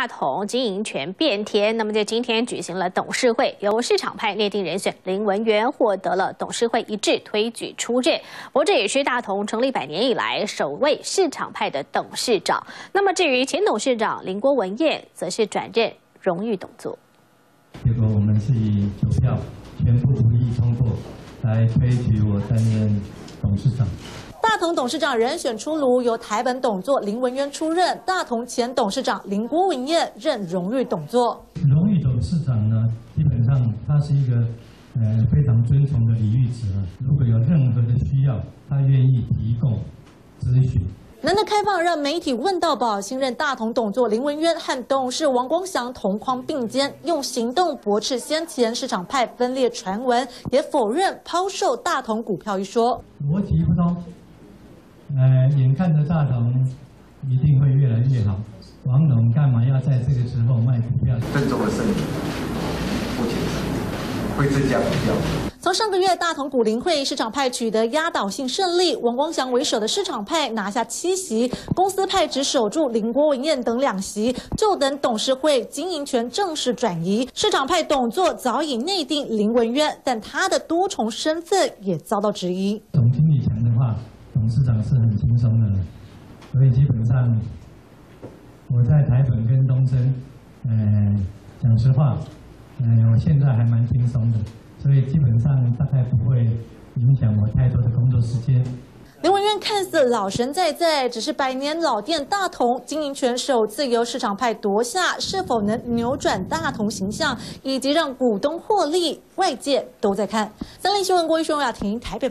大同经营权变天，那么在今天举行了董事会，由市场派内定人选林文渊获得了董事会一致推举出任。我这也是大同成立百年以来首位市场派的董事长。那么至于前董事长林国文彦，则是转任荣誉董座。结果我们是以九票全部无异通过来推举我担任董事长。大同董事长人选出炉，由台本董座林文渊出任，大同前董事长林国文彦任荣誉董座。荣誉董事长呢，基本上他是一个呃非常尊崇的礼遇值了。如果有任何的需要，他愿意提供咨询。难得开放让媒体问到宝，新任大同董座林文渊和董事王光祥同框并肩，用行动驳斥先前市场派分裂传闻，也否认抛售大同股票一说。逻辑不通。呃，眼看着大同一定会越来越好，王总干嘛要在这个时候卖股票？郑重的声明，会增加股票。从上个月大同股林会市场派取得压倒性胜利，王光祥为首的市场派拿下七席，公司派只守住林国文彦等两席，就等董事会经营权正式转移。市场派董座早已内定林文渊，但他的多重身份也遭到质疑。董事长是很轻松的，所以基本上我在台本跟东升，呃，讲实话，呃，我现在还蛮轻松的，所以基本上大概不会影响我太多的工作时间。林文渊看似老神在在，只是百年老店大同经营权首次由市场派夺下，是否能扭转大同形象，以及让股东获利，外界都在看。三立新闻郭一雄、雅婷台北。